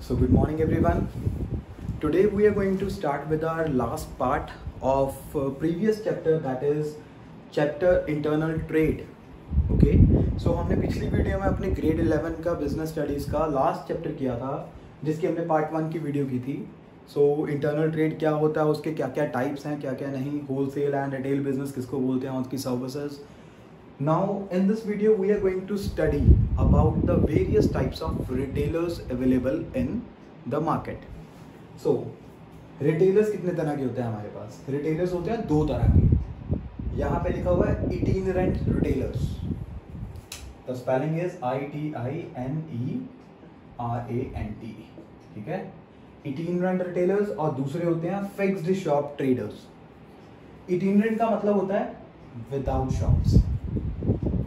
So, good morning, everyone. Today, we are going to start with our last part of uh, previous chapter, that is chapter internal trade. Okay so हमने पिछली video में अपने grade 11 का business studies का last chapter किया था जिसकी हमने पार्ट वन की वीडियो की थी सो इंटरनल ट्रेड क्या होता है उसके क्या क्या टाइप्स हैं क्या क्या नहीं wholesale and retail business किसको बोलते हैं उसकी services now in this video we are going to study about the various types of retailers available in the market so retailers कितने तरह के होते हैं हमारे पास? रिटेलर्स होते हैं दो तरह के। यहाँ पे लिखा हुआ है itinerant retailers the spelling is I T I N E R A N T ठीक है? इटीनरेंट रिटेलर्स और दूसरे होते हैं फिक्स्ड शॉप ट्रेडर्स इटीनरेंट का मतलब होता है विदाउट शॉप्स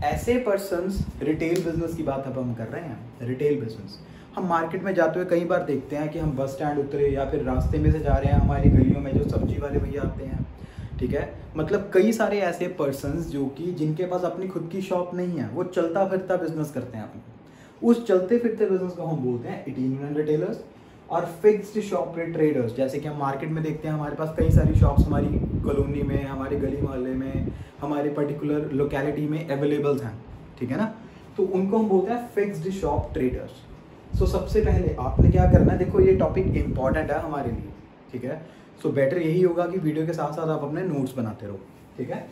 ऐसे पर्सन रिटेल बिज़नेस की बात अब हम कर रहे हैं रिटेल बिज़नेस हम मार्केट में जाते हुए कई बार देखते हैं कि हम बस स्टैंड उतरे या फिर रास्ते में से जा रहे हैं, हमारी गलियों में जो सब्ज़ी वाले भैया आते हैं, ठीक है? मतलब कई सारे ऐसे पर्सन जो कि जिनके पास अपनी खुद की शॉप नहीं है, वो चलता फिरता बिज़नेस करते हैं अपने। उस चलते फिरते बिज़नेस को हम बोलते हैं इटीनियन रिटेलर्स और फिक्स्ड शॉप पे ट्रेडर्स जैसे कि हम मार्केट में देखते हैं हमारे पास कई सारी शॉप्स हमारी कॉलोनी में हमारे गली मोहल्ले में हमारे पर्टिकुलर लोकेलिटी में अवेलेबल्स हैं ठीक है ना? तो उनको हम बोलते हैं फिक्स्ड शॉप ट्रेडर्स सो सबसे पहले आपने क्या करना है? देखो ये टॉपिक इंपॉर्टेंट है हमारे लिए ठीक है? सो so, बेटर यही होगा कि वीडियो के साथ साथ आप अपने नोट्स बनाते रहो ठीक है?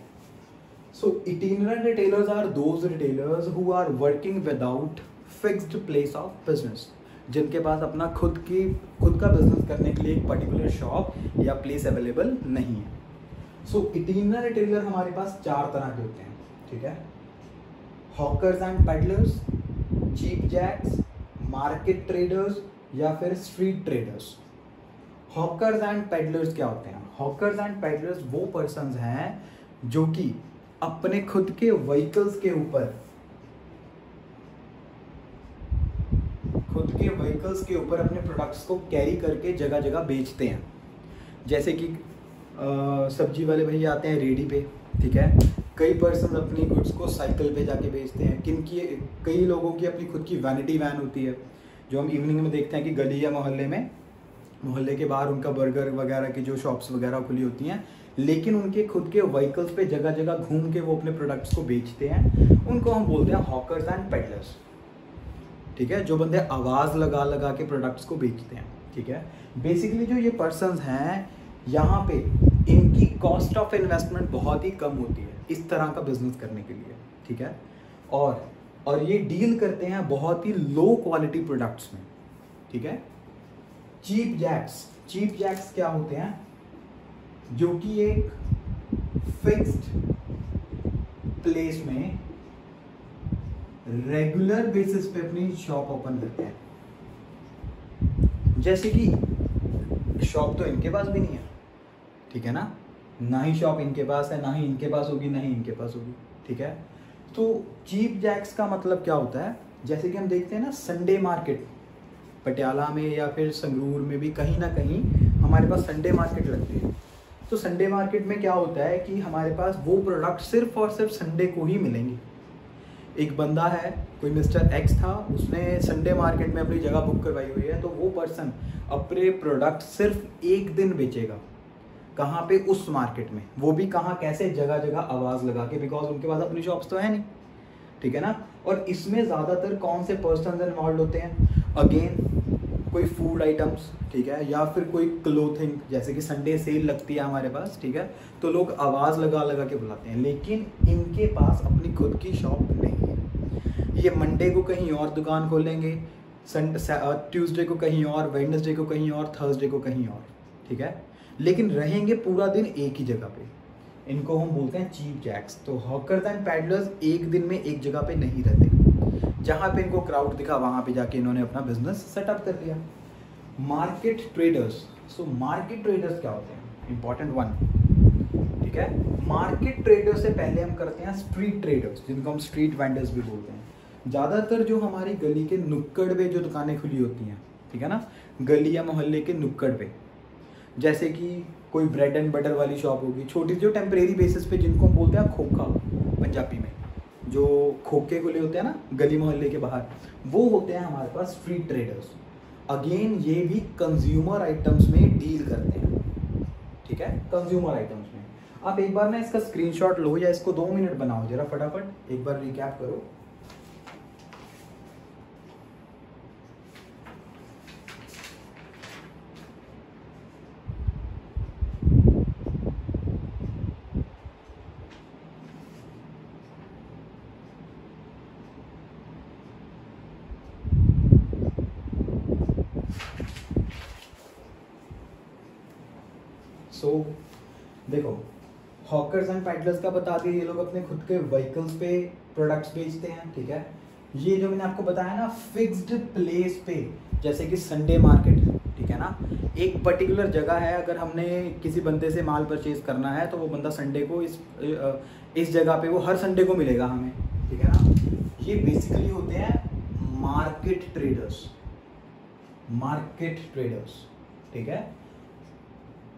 So itinerant retailers are those retailers who are working without fixed place of business जिनके पास अपना खुद की, खुद का बिज़नेस करने के लिए एक पर्टिकुलर शॉप या प्लेस अवेलेबल नहीं है। सो इटीनर रिटेलर हमारे पास चार तरह के होते हैं, ठीक है? Hawkers and peddlers cheap jacks market traders या फिर street traders hawkers and peddlers क्या होते हैं? हॉकर्स एंड पेडलर्स वो पर्सन हैं जो कि अपने खुद के व्हीकल्स के ऊपर खुद के व्हीकल्स के ऊपर अपने प्रोडक्ट्स को कैरी करके जगह जगह बेचते हैं। जैसे कि सब्ज़ी वाले भैया आते हैं रेडी पे, ठीक है? कई पर्सन अपनी गुड्स को साइकिल पे जाके बेचते हैं। किन की, कई लोगों की अपनी खुद की वैनिटी वैन होती है, जो हम इवनिंग में देखते हैं कि गली या मोहल्ले में, मोहल्ले के बाहर उनका बर्गर वगैरह की जो शॉप्स वगैरह खुली होती हैं, लेकिन उनके खुद के व्हीकल्स पे जगह जगह घूम के वो अपने प्रोडक्ट्स को बेचते हैं। उनको हम बोलते हैं हॉकर्स एंड पेडलर्स ठीक है? जो बंदे आवाज़ लगा लगा के प्रोडक्ट्स को बेचते हैं, ठीक है? बेसिकली जो ये पर्सन हैं, यहाँ पे इनकी कॉस्ट ऑफ़ इन्वेस्टमेंट बहुत ही कम होती है, इस तरह का बिज़नेस करने के लिए, ठीक है? और और ये डील करते हैं बहुत ही लो क्वालिटी प्रोडक्ट्स में, ठीक है? चीप जैक्स चीप जैक्स क्या होते हैं? जो कि एक फिक्स्ड प्लेस में रेगुलर बेसिस पे अपनी शॉप ओपन करते हैं। जैसे कि शॉप तो इनके पास भी नहीं है, ठीक है ना? ना ही शॉप इनके पास है, ना ही इनके पास होगी, ना ही इनके पास होगी, ठीक है? तो चीप जैक्स का मतलब क्या होता है? जैसे कि हम देखते हैं ना संडे मार्केट पटियाला में या फिर संगरूर में भी कहीं ना कहीं हमारे पास संडे मार्केट लगती है। तो संडे मार्केट में क्या होता है कि हमारे पास वो प्रोडक्ट सिर्फ़ और सिर्फ़ संडे को ही मिलेंगे। एक बंदा है, कोई मिस्टर एक्स था, उसने संडे मार्केट में अपनी जगह बुक करवाई हुई है तो वो पर्सन अपने प्रोडक्ट सिर्फ़ एक दिन बेचेगा। कहाँ पे? उस मार्केट में। वो भी कहाँ, कैसे? जगह जगह आवाज़ लगा के बिकॉज़ उनके पास अपनी शॉप्स तो है नहीं। ठीक है ना? और इसमें ज़्यादातर कौन से पर्सन इन्वॉल्व होते हैं? अगेन कोई फ़ूड आइटम्स ठीक है? या फिर कोई क्लोथिंग जैसे कि संडे सेल लगती है हमारे पास, ठीक है? तो लोग आवाज़ लगा लगा के बुलाते हैं, लेकिन इनके पास अपनी खुद की शॉप नहीं है। ये मंडे को कहीं और दुकान खोलेंगे ट्यूसडे को कहीं और वेडनेसडे को कहीं और थर्सडे को कहीं और, ठीक है? लेकिन रहेंगे पूरा दिन एक ही जगह पे। इनको हम बोलते हैं चीप जैक्स तो हॉकर्स एंड पैडलर्स एक दिन में एक जगह पे नहीं रहते। जहाँ पे इनको क्राउड दिखा, वहाँ पे जाके इन्होंने अपना बिज़नेस सेटअप कर लिया। Market traders so market traders क्या होते हैं? इंपॉर्टेंट वन ठीक है? मार्केट ट्रेडर्स से पहले हम करते हैं स्ट्रीट ट्रेडर्स जिनको हम स्ट्रीट वेंडर्स भी बोलते हैं। ज़्यादातर जो हमारी गली के नुक्कड़ पे जो दुकानें खुली होती हैं, ठीक है ना? गली या मोहल्ले के नुक्कड़ पे। जैसे कि कोई ब्रेड एंड बटर वाली शॉप होगी, छोटी जो टेम्परेरी बेसिस पे जिनको हम बोलते हैं, खोखा, पंजाबी में। जो खोखे खुले होते हैं ना, गली मोहल्ले के बाहर, वो होते हैं हमारे पास फ्री ट्रेडर्स अगेन ये भी कंज्यूमर आइटम्स में डील करते हैं। ठीक है? कंज्यूमर आइटम्स में। आप एक बार ना इसका स्क्रीनशॉट लो या इसको दो मिनट बनाओ, जरा फटाफट। एक बार रिकैप करो। सो so, देखो हॉकर्स एंड पैडलर्स का बता दिया ये लोग अपने खुद के व्हीकल्स पे प्रोडक्ट्स बेचते हैं ठीक है? ये जो मैंने आपको बताया ना फिक्स्ड प्लेस पे जैसे कि संडे मार्केट ठीक है ना? एक पर्टिकुलर जगह है अगर हमने किसी बंदे से माल परचेज करना है तो वो बंदा संडे को इस इस जगह पे वो हर संडे को मिलेगा हमें ठीक है ना? ये बेसिकली होते हैं मार्केट ट्रेडर्स मार्केट ट्रेडर्स ठीक है?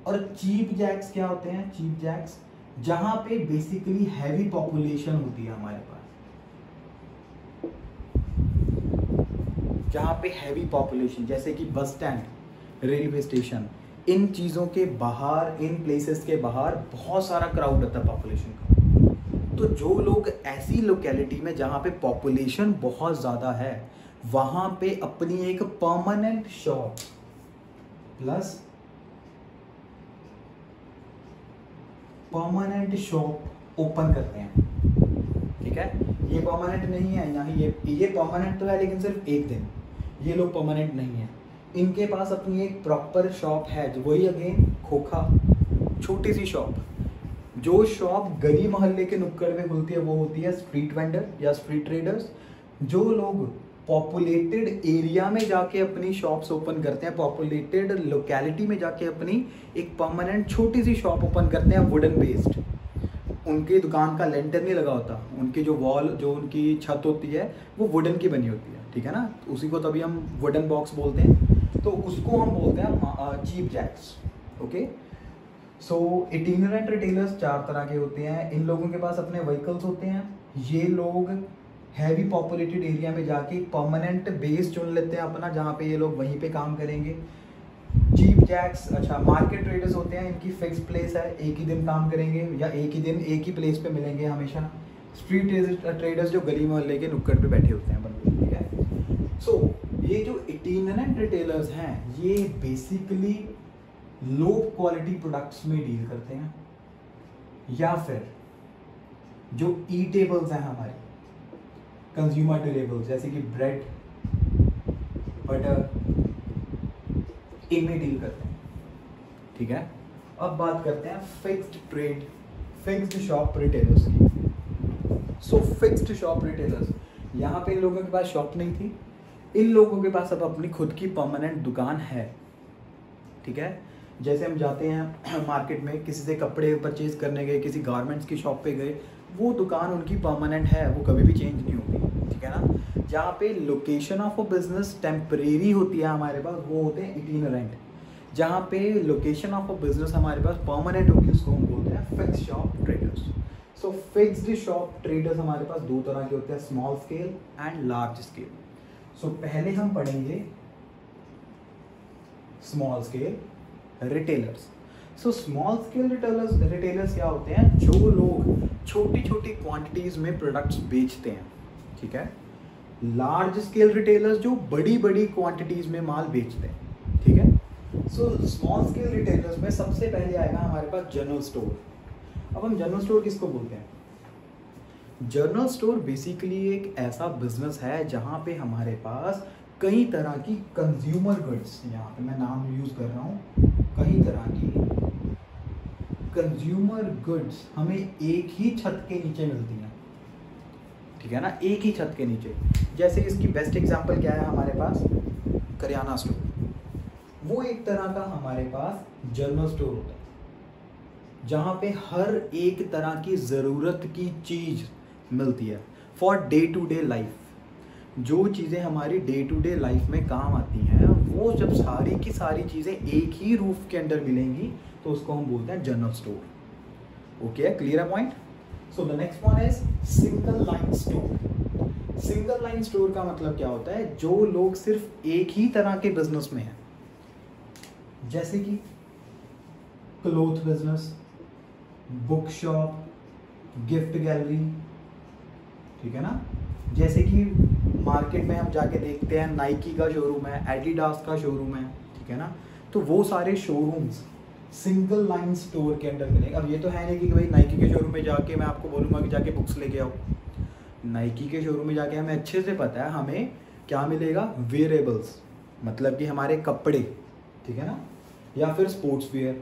और चीप जैक्स क्या होते हैं? चीप जैक्स, जहाँ पे बेसिकली हैवी पॉपुलेशन होती है हमारे पास। जहाँ पे हैवी पॉपुलेशन जैसे कि बस स्टैंड रेलवे स्टेशन इन चीज़ों के बाहर, इन प्लेसेस के बाहर बहुत सारा क्राउड होता है पॉपुलेशन का। तो जो लोग ऐसी लोकेलिटी में जहाँ पे पॉपुलेशन बहुत ज़्यादा है, वहाँ पे अपनी एक permanent shop plus permanent shop open करते हैं। ठीक है? ये परमानेंट नहीं है, यहाँ ये ये परमानेंट तो है, लेकिन सिर्फ़ एक दिन। ये लोग परमानेंट नहीं है। इनके पास अपनी एक प्रॉपर शॉप है, जो वही अगेन खोखा छोटी सी शॉप जो शॉप गली मोहल्ले के नुक्कड़ में खुलती है, वो होती है स्ट्रीट वेंडर या स्ट्रीट ट्रेडर्स जो लोग पॉपुलेटेड एरिया में जाके अपनी शॉप्स ओपन करते हैं पॉपुलेटेड लोकेलिटी में जाके अपनी एक परमानेंट छोटी सी शॉप ओपन करते हैं वुडन बेस्ड उनकी दुकान का लेंटर नहीं लगा होता। उनकी जो वॉल जो उनकी छत होती है, वो वुडन की बनी होती है, ठीक है ना? उसी को तभी हम वुडन बॉक्स बोलते हैं। तो उसको हम बोलते हैं cheap jacks okay so itinerant retailers चार तरह के होते हैं। इन लोगों के पास अपने व्हीकल्स होते हैं। ये लोग हैवी पॉपुलेटेड एरिया में जाके परमानेंट बेस चुन लेते हैं अपना जहाँ पे ये लोग वहीं पे काम करेंगे। चीप जैक्स अच्छा मार्केट ट्रेडर्स होते हैं इनकी फिक्स प्लेस है एक ही दिन काम करेंगे या एक ही दिन एक ही प्लेस पे मिलेंगे हमेशा। स्ट्रीट ट्रेडर्स जो गली मोहल्ले के नुक्कड़ पे बैठे होते हैं बंदे ठीक है? सो so, ये जो इटीनरेंट रिटेलर्स हैं ये बेसिकली लो क्वालिटी प्रोडक्ट्स में डील करते हैं। या फिर जो ई टेबल्स हैं हमारे कंज्यूमर ड्यूरेबल्स जैसे कि ब्रेड बटर इनमें डील करते हैं। ठीक है? अब बात करते हैं fixed trade fixed shop retailers की। सो फिक्स्ड शॉप रिटेलर्स यहाँ पे इन लोगों के पास शॉप नहीं थी। इन लोगों के पास अब अपनी खुद की परमानेंट दुकान है। ठीक है? जैसे हम जाते हैं मार्केट में, किसी से कपड़े परचेज करने गए, किसी गारमेंट्स की शॉप पे गए, वो दुकान उनकी परमानेंट है, वो कभी भी चेंज नहीं होगी। जहाँ पे location of a business temporary होती है हमारे पास, वो होते हैं इटीनरेंट जहाँ पे लोकेशन ऑफ़ अ बिज़नेस हमारे पास परमानेंट होगी उसको हम बोलते हैं fixed shop traders so fixed shop traders हमारे पास दो तरह के होते हैं small scale and large scale so पहले हम पढ़ेंगे small scale retailers so small scale retailers retailers क्या होते हैं? जो लोग छोटी छोटी क्वांटिटीज में प्रोडक्ट्स बेचते हैं, ठीक है? लार्ज स्केल रिटेलर्स जो बड़ी बड़ी क्वांटिटीज में माल बेचते हैं, ठीक है? सो स्मॉल स्केल रिटेलर्स में सबसे पहले आएगा हमारे पास जनरल स्टोर अब हम जनरल स्टोर किसको बोलते हैं? जनरल स्टोर बेसिकली एक ऐसा बिज़नेस है जहाँ पे हमारे पास कई तरह की कंज्यूमर गुड्स यहाँ पे मैं नाम यूज़ कर रहा हूँ, कई तरह की कंज्यूमर गुड्स हमें एक ही छत के नीचे मिलती हैं। ठीक है ना? एक ही छत के नीचे। जैसे इसकी बेस्ट एग्जांपल क्या है हमारे पास? करियाना स्टोर वो एक तरह का हमारे पास जनरल स्टोर होता है, जहाँ पे हर एक तरह की ज़रूरत की चीज़ मिलती है for day to day life जो चीज़ें हमारी डे टू डे लाइफ में काम आती हैं, वो जब सारी की सारी चीज़ें एक ही रूफ के अंदर मिलेंगी तो उसको हम बोलते हैं जनरल स्टोर ओके क्लियर है point so the next one is single line store single line store का मतलब क्या होता है? जो लोग सिर्फ़ एक ही तरह के बिज़नेस में हैं। जैसे कि cloth business book shop gift gallery ठीक है ना? जैसे कि मार्केट में हम जाके देखते हैं नाइकी का शोरूम है एडिडास का शोरूम है, ठीक है ना? तो वो सारे शोरूम्स सिंगल लाइन स्टोर के अंडर मिलेंगे। अब ये तो है नहीं कि भाई नाइकी के शोरूम में जाके मैं आपको बोलूँगा कि जाके बुक्स लेके आओ। नाइकी के शोरूम में जाके हमें अच्छे से पता है हमें क्या मिलेगा? वेरेबल्स मतलब कि हमारे कपड़े, ठीक है ना? या फिर स्पोर्ट्स वेयर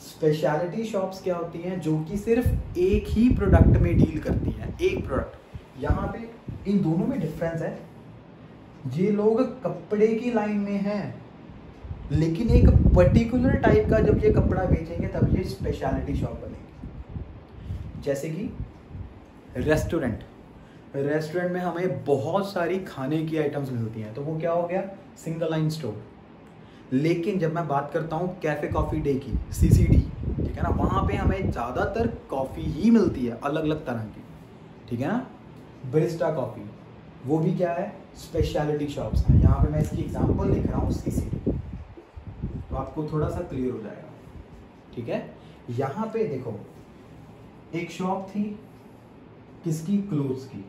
स्पेशलिटी शॉप्स क्या होती हैं? जो कि सिर्फ़ एक ही प्रोडक्ट में डील करती हैं, एक प्रोडक्ट यहाँ पे इन दोनों में डिफरेंस है। ये लोग कपड़े की लाइन में हैं। लेकिन एक पर्टिकुलर टाइप का जब ये कपड़ा बेचेंगे तब ये स्पेशलिटी शॉप बनेगी। जैसे कि रेस्टोरेंट रेस्टोरेंट में हमें बहुत सारी खाने की आइटम्स मिलती हैं। तो वो क्या हो गया? सिंगल लाइन स्टोर लेकिन जब मैं बात करता हूँ कैफ़े कॉफ़ी डे की सी सी डी ठीक है ना? वहाँ पे हमें ज़्यादातर कॉफ़ी ही मिलती है अलग अलग तरह की। ठीक है ना? ब्रिस्टा कॉफ़ी वो भी क्या है? स्पेशलिटी शॉप्स हैं। यहाँ पे मैं इसकी एग्जांपल लिख रहा हूँ सी तो आपको थोड़ा सा क्लियर हो जाएगा। ठीक है? यहाँ पे देखो, एक शॉप थी, किसकी? क्लोथ्स की।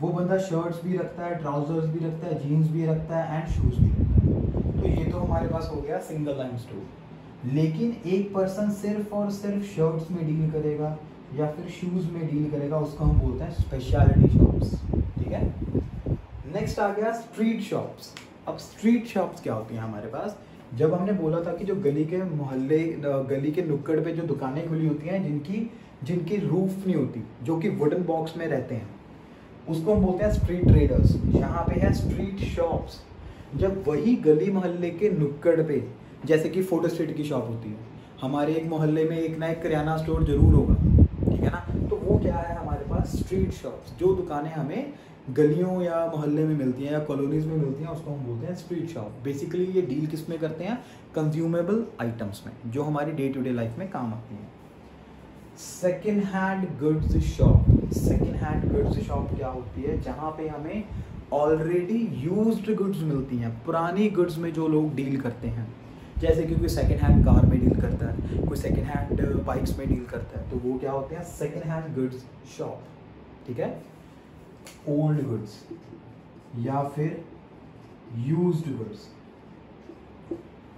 वो बंदा शर्ट्स भी रखता है ट्राउजर्स भी रखता है जीन्स भी रखता है एंड शूज़ भी रखता है। तो ये तो हमारे पास हो गया सिंगल लाइन स्टोर लेकिन एक पर्सन सिर्फ़ और सिर्फ़ शर्ट्स में डील करेगा या फिर शूज़ में डील करेगा, उसको हम बोलते हैं स्पेशलिटी शॉप्स ठीक है? नेक्स्ट आ गया स्ट्रीट शॉप्स अब स्ट्रीट शॉप्स क्या होती हैं हमारे पास? जब हमने बोला था कि जो गली के मोहल्ले गली के नुक्कड़ पे जो दुकानें खुली होती हैं, जिनकी जिनकी रूफ नहीं होती, जो कि वुडन बॉक्स में रहते हैं, उसको हम बोलते हैं स्ट्रीट ट्रेडर्स यहाँ पे है स्ट्रीट शॉप्स जब वही गली मोहल्ले के नुक्कड़ पे, जैसे कि फ़ोटो स्ट्रीट की शॉप होती है, हमारे एक मोहल्ले में एक ना एक किराना स्टोर ज़रूर होगा, ठीक है ना? तो वो क्या है हमारे पास? स्ट्रीट शॉप्स जो दुकानें हमें गलियों या मोहल्ले में मिलती हैं या कॉलोनीज में मिलती हैं, उसको हम बोलते हैं स्ट्रीट शॉप बेसिकली ये डील किसमें करते हैं? कंज्यूमेबल आइटम्स में, जो हमारी डे टू डे लाइफ में काम आती हैं. Second hand goods shop second hand goods shop क्या होती है? जहाँ पे हमें ऑलरेडी यूज्ड गुड्स मिलती हैं, पुरानी गुड्स में जो लोग डील करते हैं. जैसे कि कोई सेकेंड हैंड कार में डील करता है, कोई सेकेंड हैंड बाइक्स में डील करता है तो वो क्या होते हैं? सेकेंड हैंड गुड्स शॉप ठीक है? ओल्ड गुड्स या फिर यूज्ड गुड्स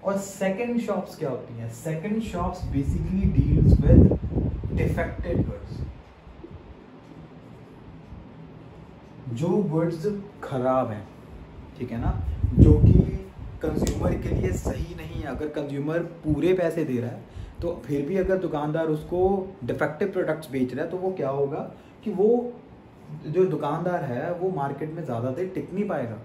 और सेकेंड शॉप्स क्या होती हैं? Second shops basically deals with defected goods जो गुड्स खराब हैं, ठीक है ना? जो कि कंज्यूमर के लिए सही नहीं है। अगर कंज्यूमर पूरे पैसे दे रहा है तो फिर भी अगर दुकानदार उसको डिफेक्टिव प्रोडक्ट्स बेच रहा है तो वो क्या होगा कि वो जो दुकानदार है, वो मार्केट में ज़्यादा देर टिक नहीं पाएगा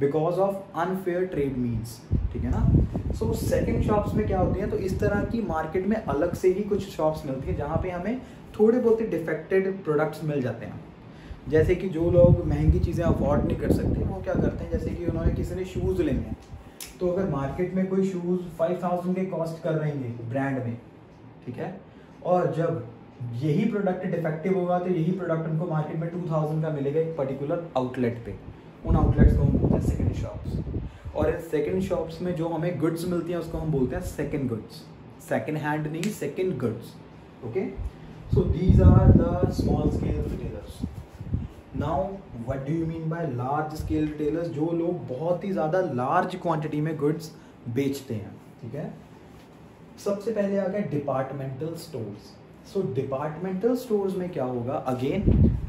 because of unfair trade means ठीक है ना? सो सेकेंड शॉप्स में क्या होती है? तो इस तरह की मार्केट में अलग से ही कुछ शॉप्स मिलती हैं जहाँ पे हमें थोड़े बहुत ही डिफेक्टेड प्रोडक्ट्स मिल जाते हैं। जैसे कि जो लोग महँगी चीज़ें अफोर्ड नहीं कर सकते, वो क्या करते हैं? जैसे कि उन्होंने किसी ने शूज़ लेने हैं तो अगर मार्केट में कोई शूज़ फाइव थाउज़ेंड के कॉस्ट कर रहे हैं ब्रांड में, ठीक है? और जब यही प्रोडक्ट डिफेक्टिव होगा तो यही प्रोडक्ट उनको मार्केट में टू थाउज़ेंड का मिलेगा एक पर्टिकुलर आउटलेट पे। उन आउटलेट्स को हम बोलते हैं सेकेंड शॉप्स और इन सेकेंड शॉप्स में जो हमें गुड्स मिलती हैं, उसको हम बोलते हैं सेकेंड गुड्स सेकेंड हैंड नहीं second goods okay so these are the small scale retailers now what do you mean by large scale retailers जो लोग बहुत ही ज़्यादा लार्ज क्वांटिटी में गुड्स बेचते हैं। ठीक है? सबसे पहले आ गया departmental stores so departmental stores में क्या होगा? अगेन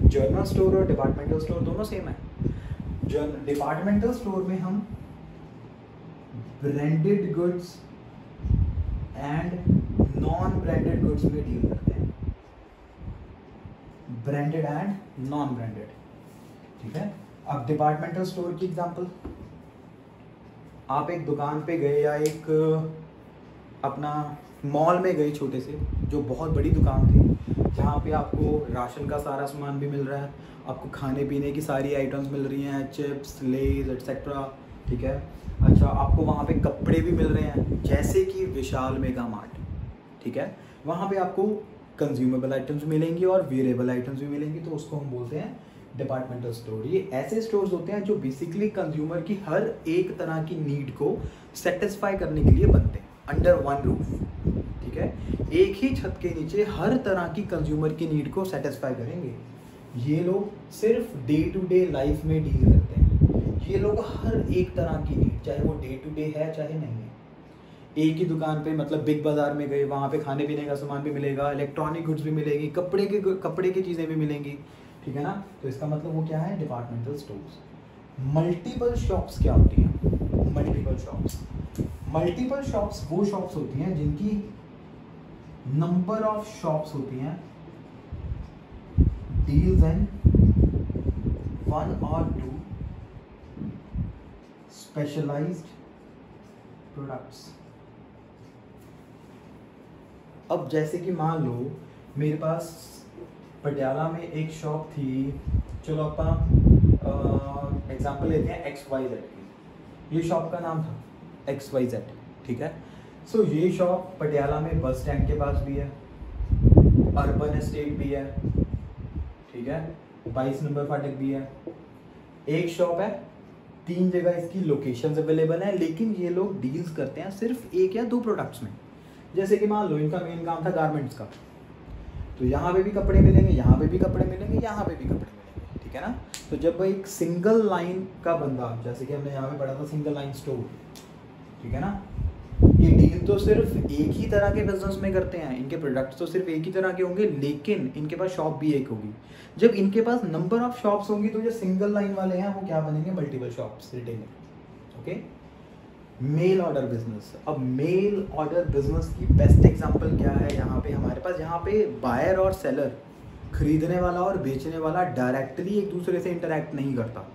जर्नल स्टोर और डिपार्टमेंटल स्टोर दोनों सेम है। डिपार्टमेंटल स्टोर में हम branded goods and non branded goods में डील करते हैं। ब्रांडेड एंड नॉन ब्रांडेड ठीक है? अब डिपार्टमेंटल स्टोर की एग्जांपल आप एक दुकान पे गए या एक, अपना मॉल में गए छोटे से, जो बहुत बड़ी दुकान थी, जहाँ पे आपको राशन का सारा सामान भी मिल रहा है, आपको खाने पीने की सारी आइटम्स मिल रही हैं चिप्स लेज एट्सेट्रा ठीक है? अच्छा आपको वहाँ पे कपड़े भी मिल रहे हैं, जैसे कि विशाल मेगा मार्ट, ठीक है? वहाँ पे आपको कंज्यूमेबल आइटम्स मिलेंगी और वेरेबल आइटम्स भी मिलेंगी तो उसको हम बोलते हैं डिपार्टमेंटल स्टोर ये ऐसे स्टोर्स होते हैं जो बेसिकली कंज्यूमर की हर एक तरह की नीड को सेटिस्फाई करने के लिए बनते हैं अंडर वन रूफ एक ही छत के नीचे हर तरह की कंज्यूमर की नीड को सेटिस्फाई करेंगे। ये लोग सिर्फ़ डे टू डे लाइफ में डील करते हैं। ये लोग हर एक तरह की नीड चाहे वो डे टू डे है, चाहे नहीं है। एक ही दुकान पे मतलब बिग बाज़ार में गए, वहाँ पे खाने पीने का सामान भी मिलेगा इलेक्ट्रॉनिक गुड्स भी मिलेगी, कपड़े के, कपड़े की चीज़ें भी मिलेंगी, ठीक है ना? तो इसका मतलब वो क्या है? डिपार्टमेंटल स्टोर्स मल्टीपल शॉप्स क्या होती हैं? मल्टीपल शॉप्स मल्टीपल शॉप्स वो शॉप्स होती हैं जिनकी नंबर ऑफ़ शॉप्स होती हैं। डील्स एंड वन और टू स्पेशलाइज्ड प्रोडक्ट्स अब जैसे कि मान लो, मेरे पास पटियाला में एक शॉप थी। चलो आप एग्जांपल लेते हैं एक्स वाई जेड की। ये शॉप का नाम था एक्स वाई जेड ठीक है? सो so, ये शॉप पटियाला में बस स्टैंड के पास भी है। अर्बन एस्टेट भी है। ठीक है? बाईस नंबर फाटक भी है। एक शॉप है। तीन जगह इसकी लोकेशंस अवेलेबल हैं लेकिन ये लोग डील्स करते हैं सिर्फ़ एक या दो प्रोडक्ट्स में। जैसे कि मान लो इनका मेन काम था गारमेंट्स का। तो यहाँ पे भी कपड़े मिलेंगे यहाँ पे भी कपड़े मिलेंगे यहाँ पे भी कपड़े मिलेंगे। ठीक है ना? तो जब एक सिंगल लाइन का बंदा जैसे कि हमने यहाँ पे पढ़ा था सिंगल लाइन स्टोर ठीक है ना? ये डील तो सिर्फ़ एक ही तरह के बिज़नेस में करते हैं, इनके प्रोडक्ट्स तो सिर्फ़ एक ही तरह के होंगे, लेकिन इनके पास शॉप भी एक होगी। जब इनके पास नंबर ऑफ़ शॉप्स होंगी तो जो सिंगल लाइन वाले हैं, वो क्या बनेंगे? Multiple shops retailer okay mail order business अब मेल ऑर्डर बिज़नेस की बेस्ट एग्जांपल क्या है यहाँ पे? हमारे पास यहाँ पे बायर और सेलर खरीदने वाला और बेचने वाला डायरेक्टली एक दूसरे से इंटरेक्ट नहीं करता।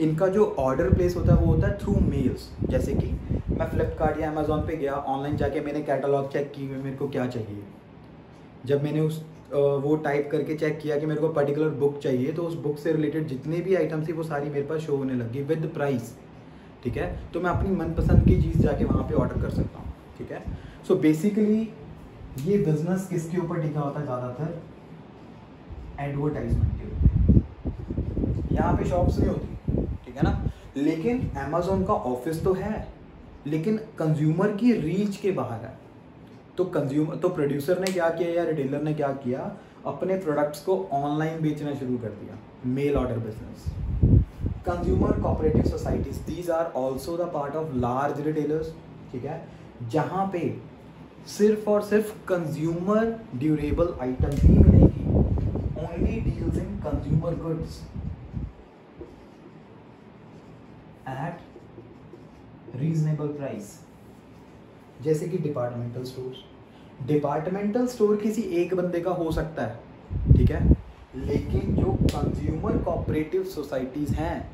इनका जो ऑर्डर प्लेस होता है, वो होता है थ्रू मेल्स जैसे कि मैं फ्लिपकार्ट या अमेजोन पे गया ऑनलाइन जाके मैंने कैटलॉग चेक की मेरे को क्या चाहिए। जब मैंने उस वो टाइप करके चेक किया कि मेरे को पर्टिकुलर बुक चाहिए तो उस बुक से रिलेटेड जितने भी आइटम्स थी, वो सारी मेरे पास शो होने लगी विद प्राइस ठीक है? तो मैं अपनी मनपसंद की चीज़ जाके वहाँ पे ऑर्डर कर सकता हूँ. ठीक है? सो बेसिकली ये बिज़नेस किसके ऊपर टिका होता है ज़्यादातर? एडवर्टाइजमेंट के ऊपर. यहाँ पे शॉप्स नहीं होती। है ना? लेकिन अमेजोन का ऑफ़िस तो है, लेकिन कंज्यूमर की रीच के बाहर है। तो कंज्यूमर तो प्रोड्यूसर ने क्या किया या रिटेलर ने क्या किया? अपने प्रोडक्ट्स को ऑनलाइन बेचना शुरू कर दिया mail order business consumer cooperative societies these are also the part of large retailers ठीक है? जहाँ पे सिर्फ़ और सिर्फ़ कंज्यूमर ड्यूरेबल आइटम ही मिलेगी। Only deals in consumer goods at reasonable price जैसे कि डिपार्टमेंटल स्टोर डिपार्टमेंटल स्टोर किसी एक बंदे का हो सकता है, ठीक है? लेकिन जो कंज्यूमर कोऑपरेटिव सोसाइटीज हैं,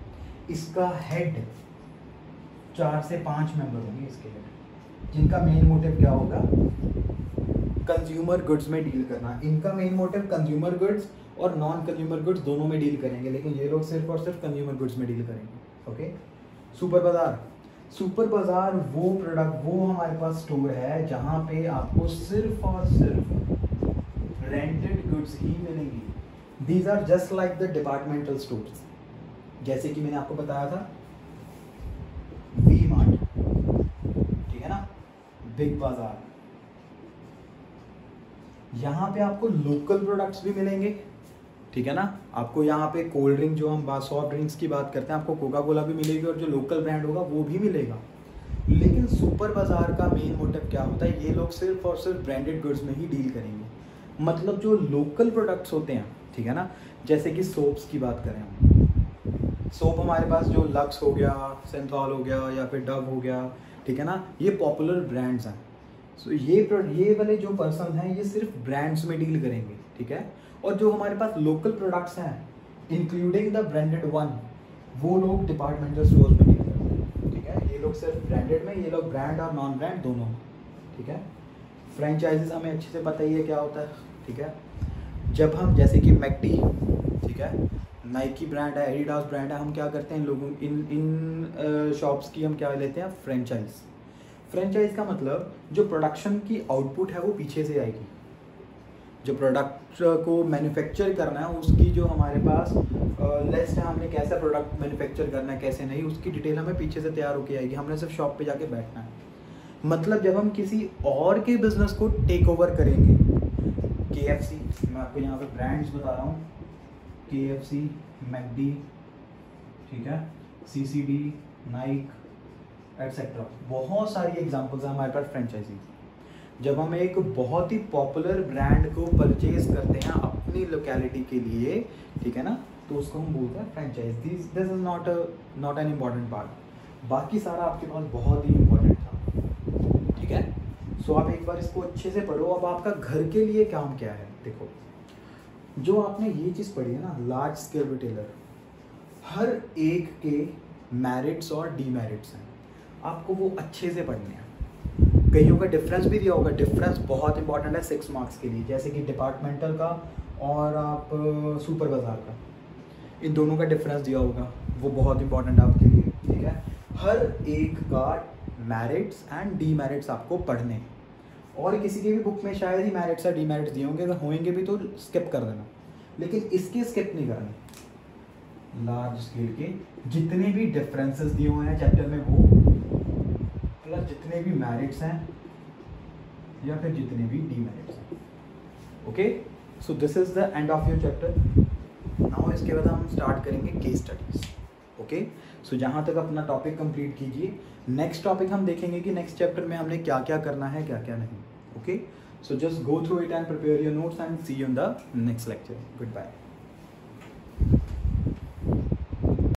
इसका हेड चार से पाँच मेंबर होंगे इसके हेड जिनका मेन मोटिव क्या होगा? कंज्यूमर गुड्स में डील करना. इनका मेन मोटिव कंज्यूमर गुड्स और नॉन कंज्यूमर गुड्स दोनों में डील करेंगे, लेकिन ये लोग सिर्फ़ और सिर्फ़ कंज्यूमर गुड्स में डील करेंगे ओके सुपर बाज़ार। सुपर बाज़ार वो प्रोडक्ट वो हमारे पास स्टोर है जहाँ पे आपको सिर्फ़ और सिर्फ़ रेंटेड गुड्स ही मिलेंगी। These are just like the departmental store जैसे कि मैंने आपको बताया था वी मार्ट ठीक है ना? बिग बाज़ार यहाँ पे आपको लोकल प्रोडक्ट्स भी मिलेंगे। ठीक है ना? आपको यहाँ पे कोल्ड ड्रिंक जो हम बात सॉफ्ट ड्रिंक्स की बात करते हैं, आपको कोका कोला भी मिलेगी और जो लोकल ब्रांड होगा, वो भी मिलेगा। लेकिन सुपर बाज़ार का मेन मोटिव क्या होता है? ये लोग सिर्फ़ और सिर्फ़ ब्रांडेड गुड्स में ही डील करेंगे। मतलब जो लोकल प्रोडक्ट्स होते हैं, ठीक है ना? जैसे कि सोप्स की बात करें हम। सोप हमारे पास जो लक्स हो गया सेंथॉल हो गया, या फिर डव हो गया, ठीक है ना? ये पॉपुलर ब्रांड्स हैं। सो ये ये वाले जो पर्सन हैं, ये सिर्फ़ ब्रांड्स में डील करेंगे, ठीक है? और जो हमारे पास लोकल प्रोडक्ट्स हैं इंक्लूडिंग द ब्रांडेड वन वो लोग डिपार्टमेंटल स्टोर में डील करते ठीक है? ये लोग सिर्फ़ ब्रांडेड में, ये लोग ब्रांड और नॉन ब्रांड दोनों। ठीक है? फ्रेंचाइजीज हमें अच्छे से पता ही है क्या होता है। ठीक है? जब हम, जैसे कि मैकडी, ठीक है? नाइकी ब्रांड है एडिडास ब्रांड है, हम क्या करते हैं लोगों, इन इन शॉप्स की हम क्या लेते हैं? फ्रेंचाइज फ्रेंचाइज का मतलब जो प्रोडक्शन की आउटपुट है वो पीछे से आएगी। जो प्रोडक्ट को मैन्युफैक्चर करना है, उसकी जो हमारे पास लेस्ट है, हमने कैसा प्रोडक्ट मैन्युफैक्चर करना है, कैसे नहीं, उसकी डिटेल हमें पीछे से तैयार होकर आएगी। हमने सिर्फ़ शॉप पे जाके बैठना है। मतलब जब हम किसी और के बिज़नेस को टेक ओवर करेंगे के एफ़ सी मैं आपको यहाँ पे ब्रांड्स बता रहा हूँ। के एफ़ सी मैकडी ठीक है? C C D Nike etcetera बहुत सारी एग्जाम्पल्स हैं हमारे पास फ्रेंचाइजी जब हम एक बहुत ही पॉपुलर ब्रांड को परचेज करते हैं अपनी लोकेलिटी के लिए, ठीक है ना? तो उसको हम बोलते हैं franchise this this is not not an important part बाकी सारा आपके पास बहुत ही इम्पोर्टेंट था। ठीक है? सो आप एक बार इसको अच्छे से पढ़ो। अब आपका घर के लिए काम क्या है? देखो, जो आपने ये चीज़ पढ़ी है ना लार्ज स्केल रिटेलर हर एक के मेरिट्स और डीमेरिट्स हैं। आपको वो अच्छे से पढ़ने हैं। कईयों का डिफरेंस भी दिया होगा। डिफरेंस बहुत इंपॉर्टेंट है सिक्स मार्क्स के लिए, जैसे कि डिपार्टमेंटल का और आप सुपर बाज़ार का। इन दोनों का डिफरेंस दिया होगा, वो बहुत इंपॉर्टेंट है आपके लिए, ठीक है? हर एक का मेरिट्स एंड डी मेरिट्स आपको पढ़ने और किसी की भी बुक में शायद ही मेरिट्स या डी मेरिट्स दिए होंगे, अगर होंगे भी तो स्किप कर देना। लेकिन इसके स्किप नहीं करने। लार्ज स्केल के जितने भी डिफरेंसेस दिए हुए हैं चैप्टर में, वो प्लस जितने भी मेरिट्स हैं या फिर जितने भी डी मेरिट्स हैं। Okay so this is the end of your chapter now इसके बाद हम स्टार्ट करेंगे केस स्टडीज़ ओके सो जहाँ तक अपना टॉपिक कंप्लीट कीजिए। नेक्स्ट टॉपिक हम देखेंगे कि नेक्स्ट चैप्टर में हमने क्या क्या करना है क्या क्या नहीं। Okay so just go through it and prepare your notes and see in the next lecture good bye